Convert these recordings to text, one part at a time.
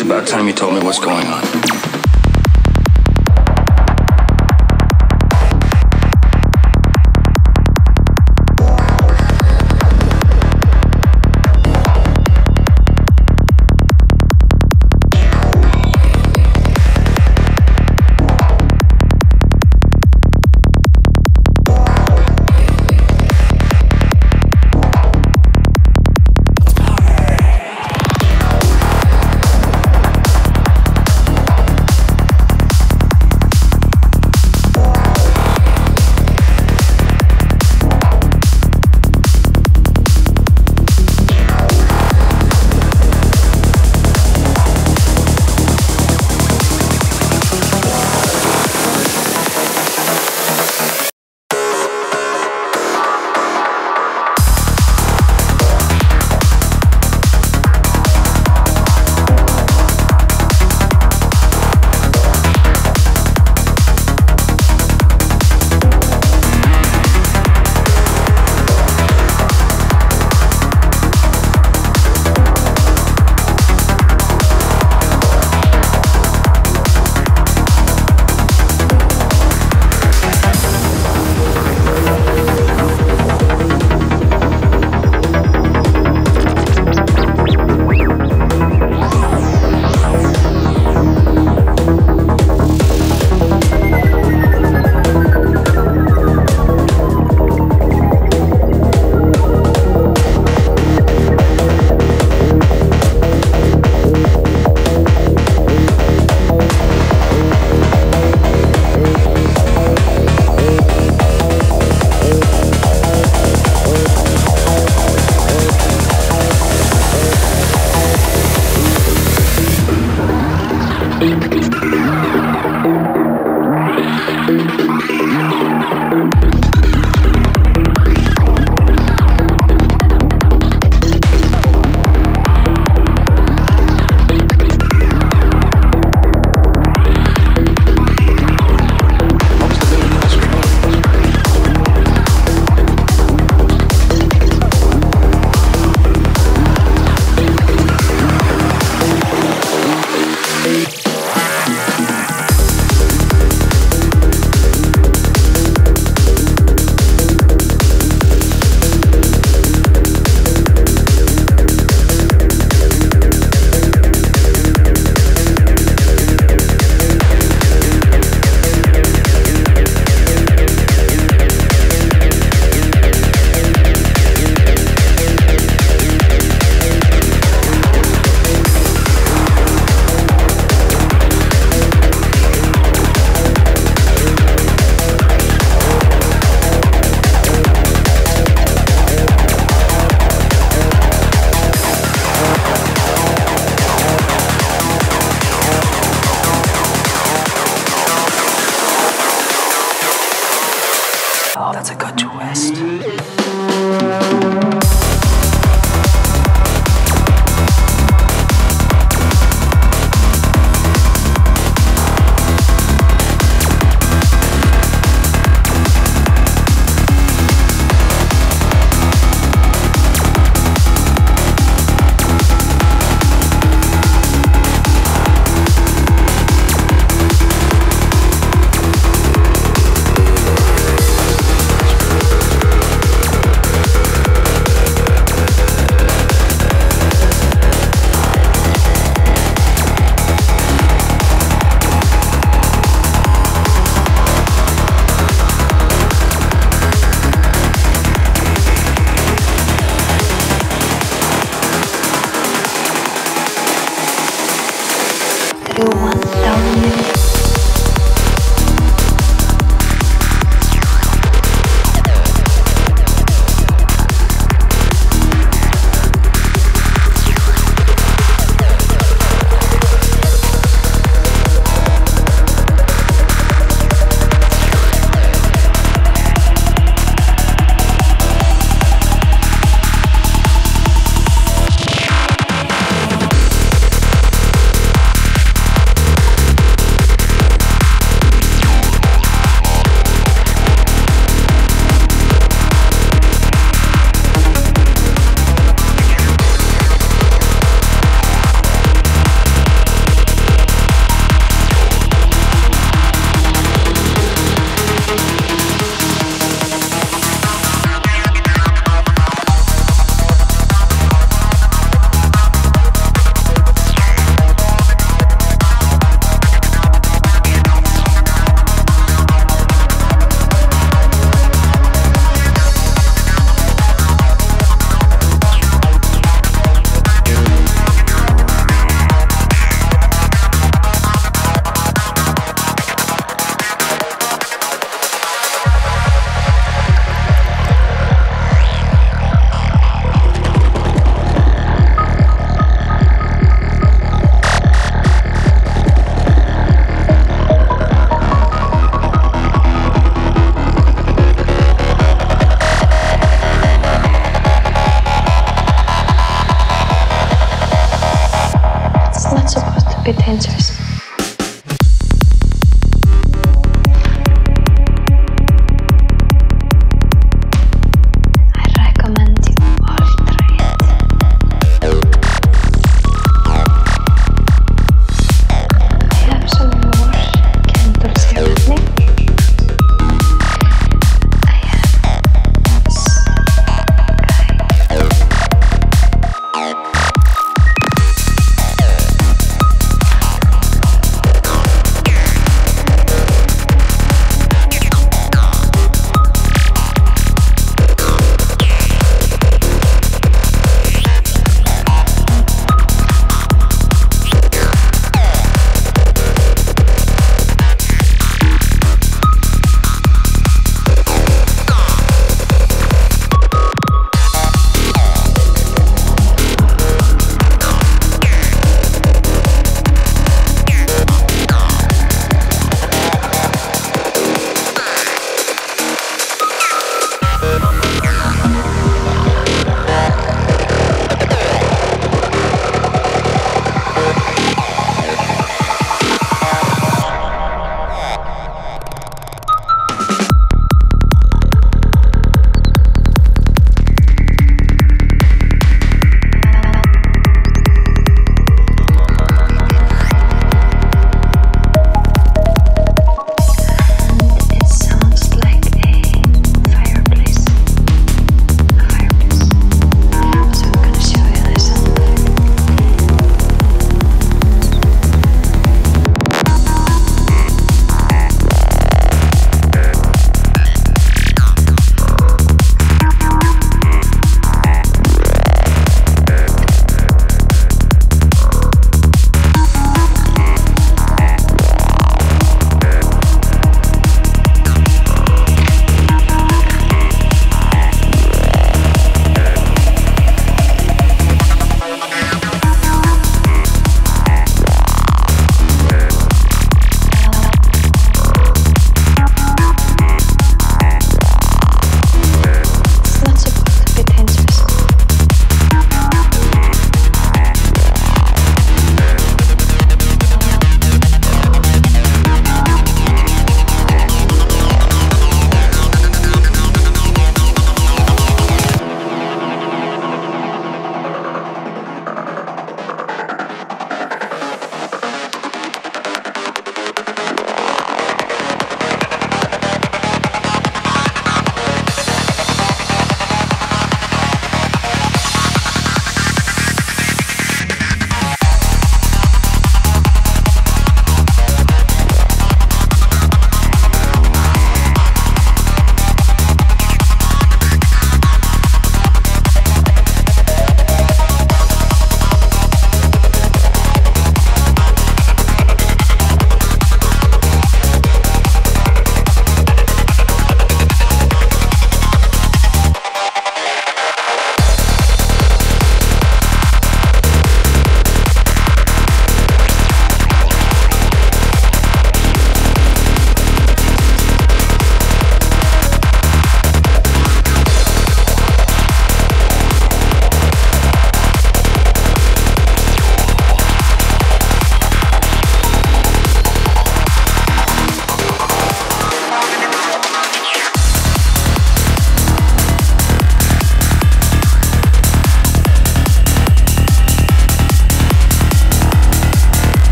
it's about time you told me what's going on.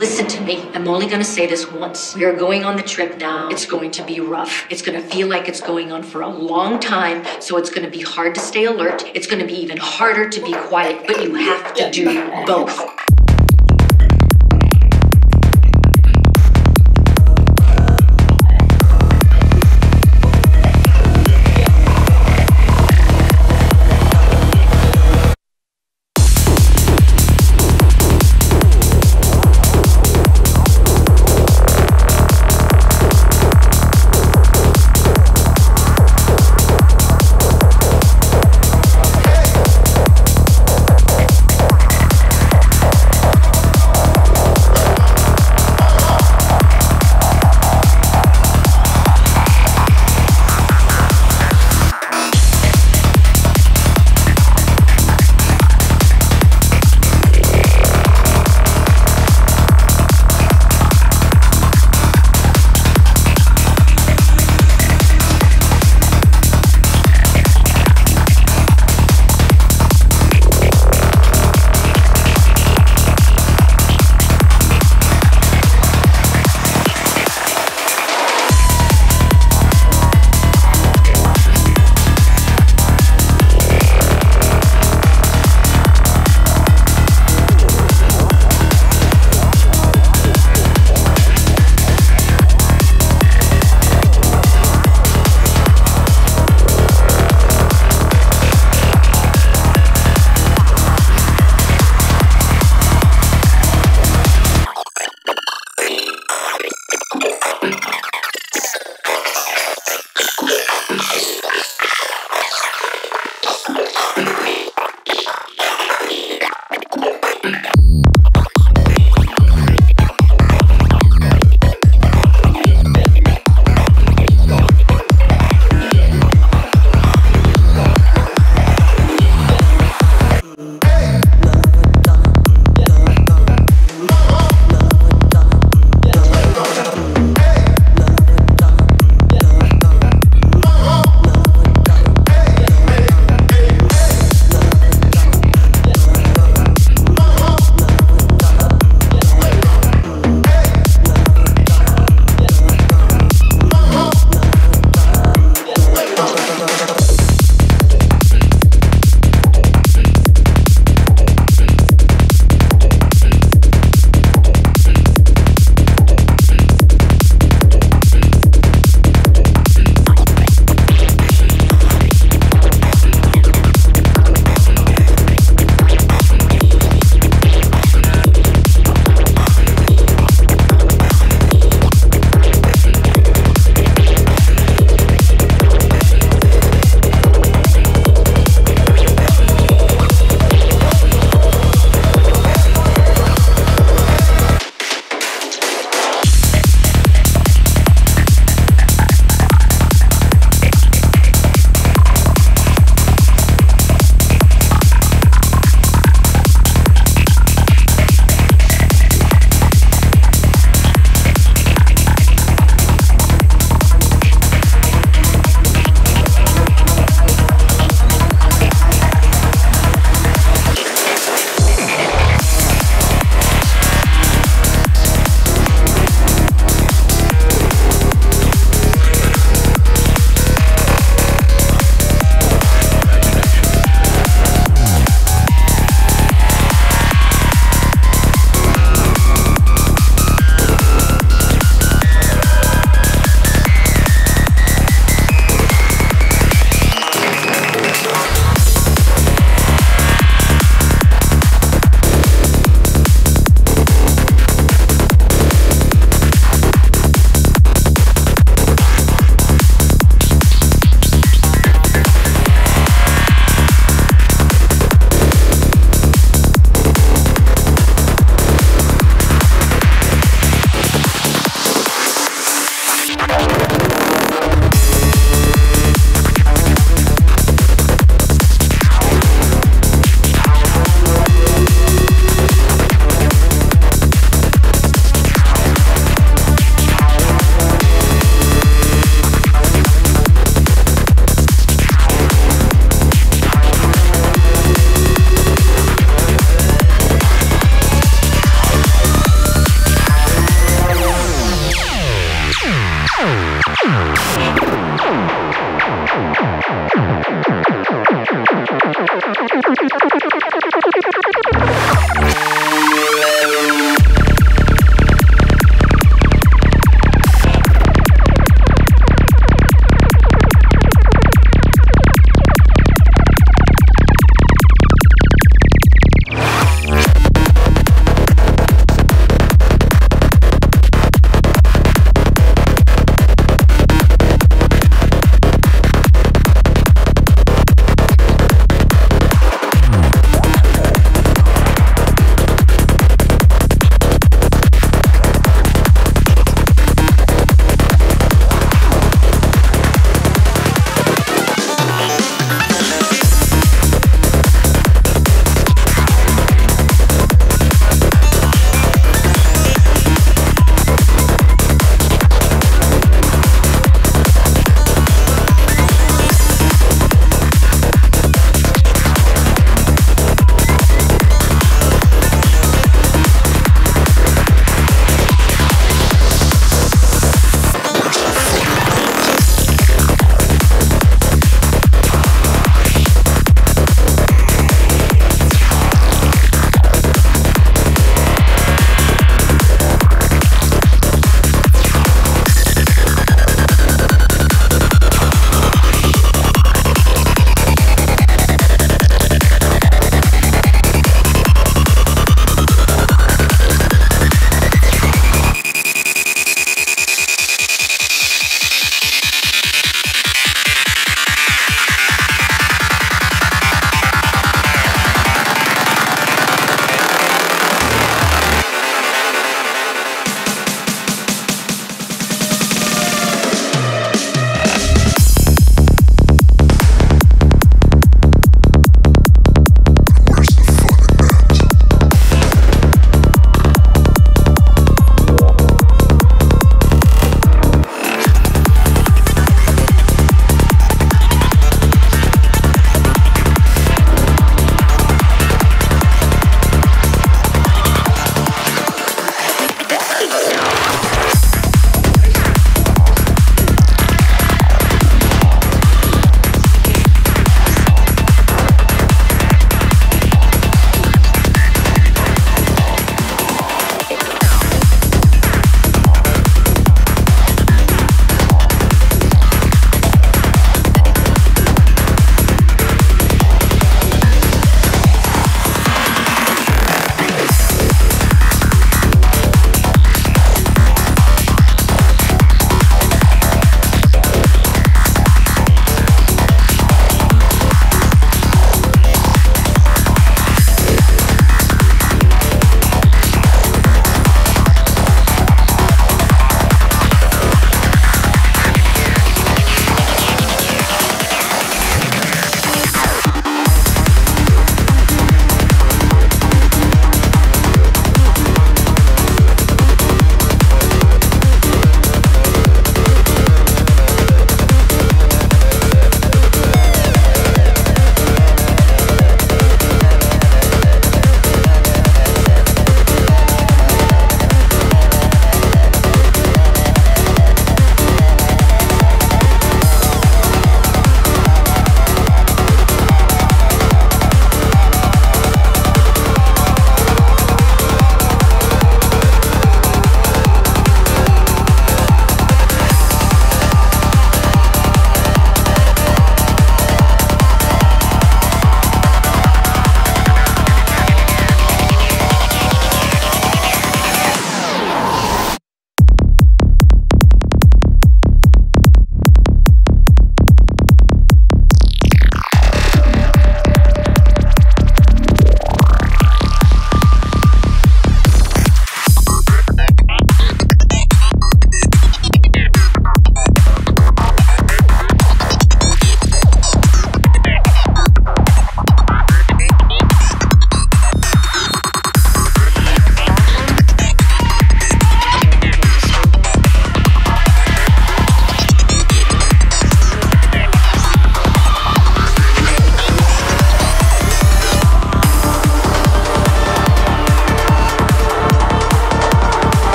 Listen to me. I'm only going to say this once. We are going on the trip now. It's going to be rough. It's going to feel like it's going on for a long time. So it's going to be hard to stay alert. It's going to be even harder to be quiet. But you have to do both.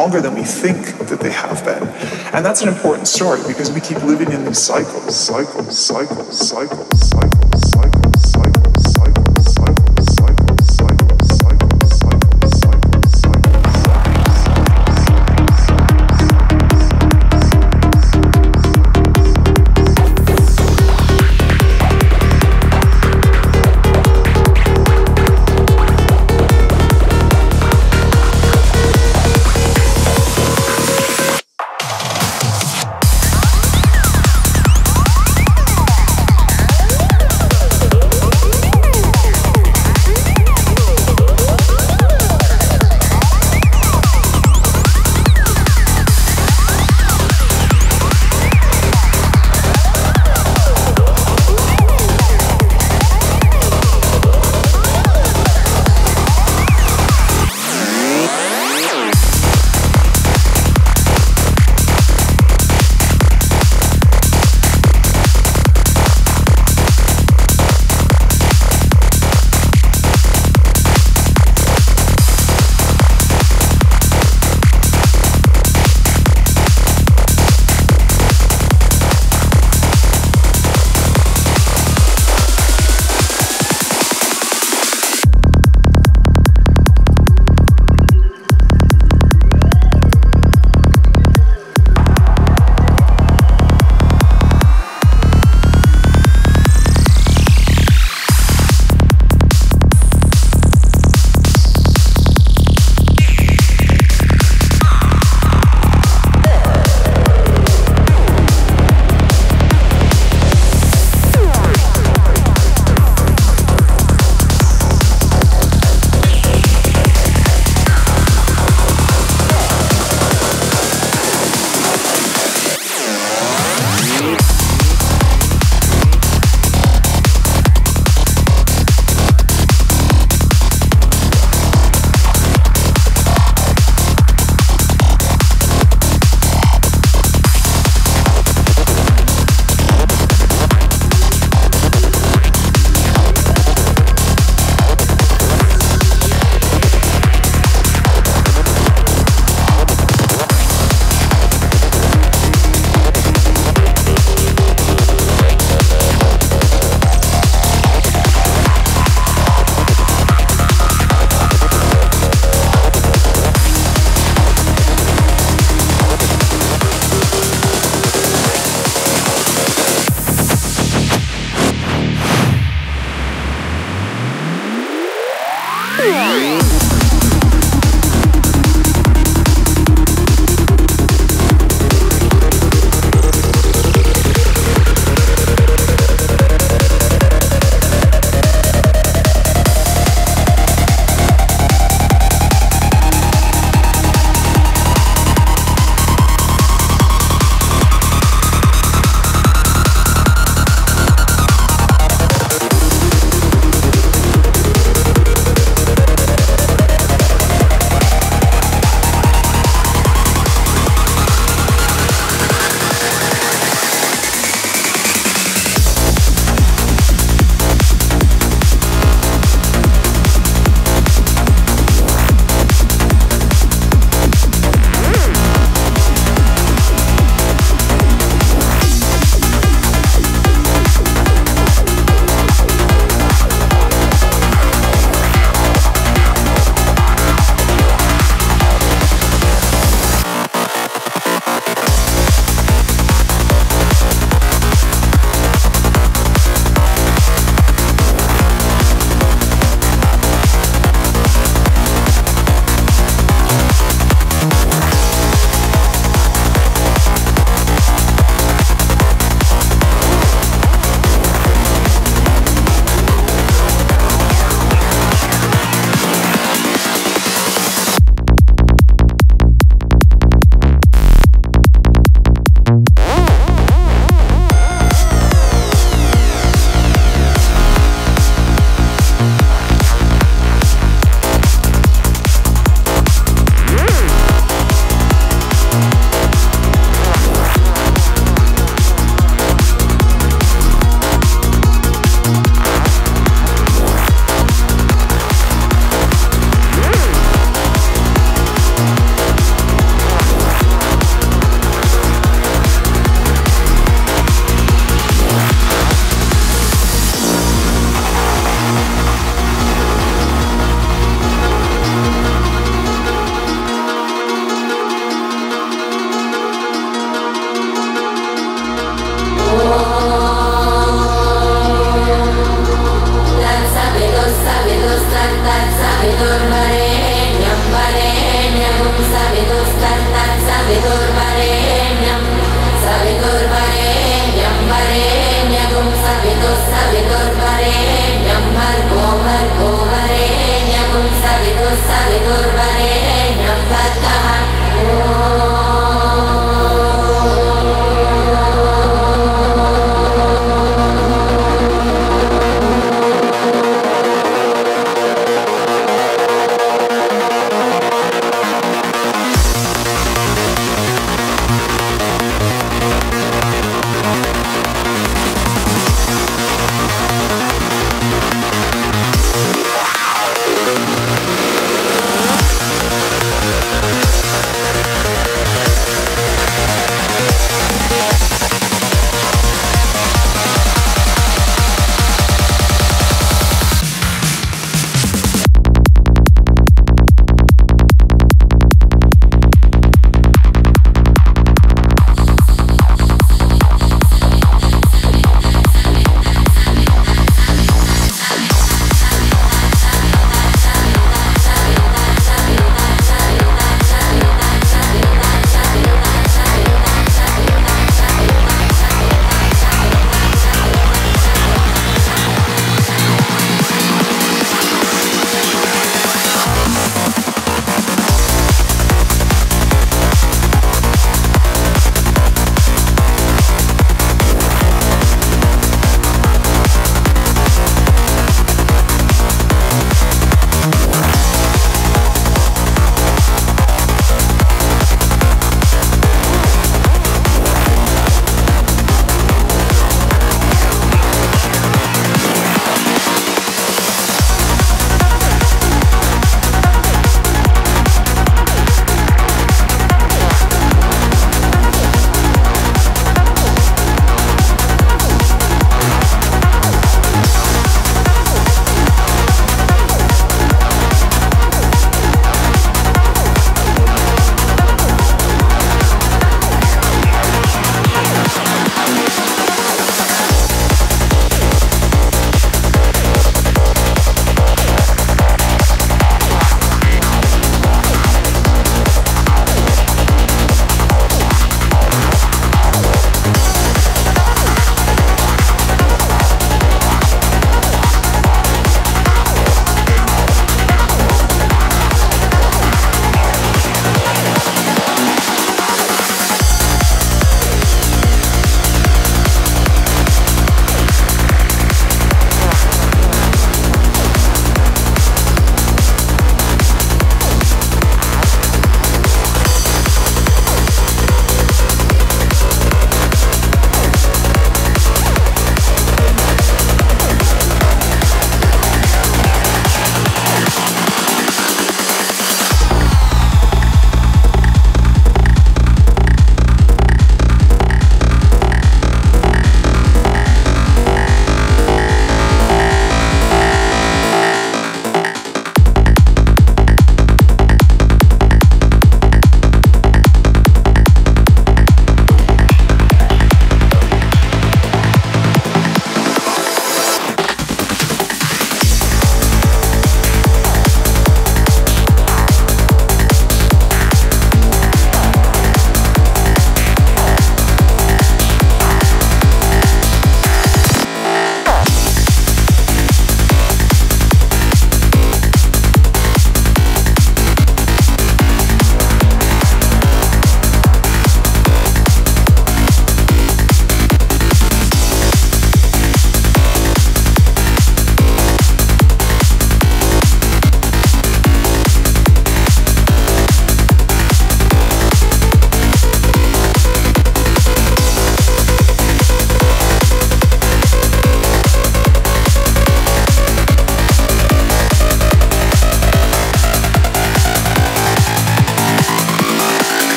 Longer than we think that they have been. And that's an important story because we keep living in these cycles, cycles, cycles, cycles, cycles,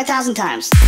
million, 500,000 times.